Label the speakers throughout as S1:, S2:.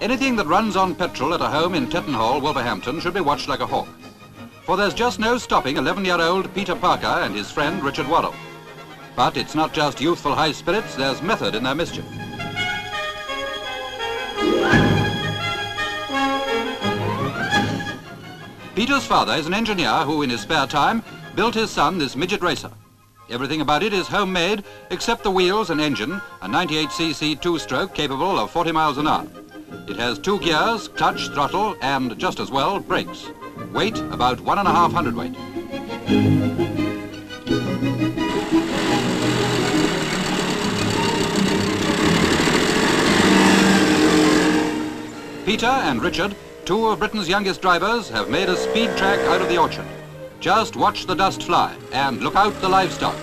S1: Anything that runs on petrol at a home in Tettenhall, Wolverhampton should be watched like a hawk. For there's just no stopping 11-year-old Peter Parker and his friend Richard Worrall. But it's not just youthful high spirits, there's method in their mischief. Peter's father is an engineer who, in his spare time, built his son this midget racer. Everything about it is homemade, except the wheels and engine, a 98cc two-stroke capable of 40 miles an hour. It has two gears, clutch, throttle, and just as well, brakes. Weight, about one and a half hundredweight. Peter and Richard Two of Britain's youngest drivers have made a speed track out of the orchard. Just watch the dust fly and look out the livestock.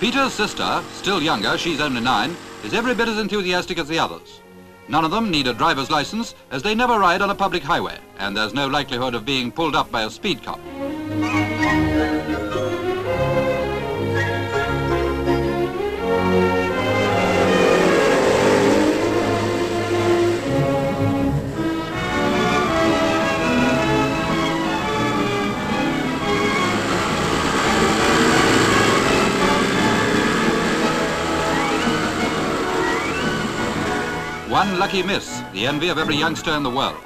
S1: Peter's sister, still younger, she's only nine, is every bit as enthusiastic as the others. None of them need a driver's license as they never ride on a public highway and there's no likelihood of being pulled up by a speed cop. One lucky miss, the envy of every youngster in the world.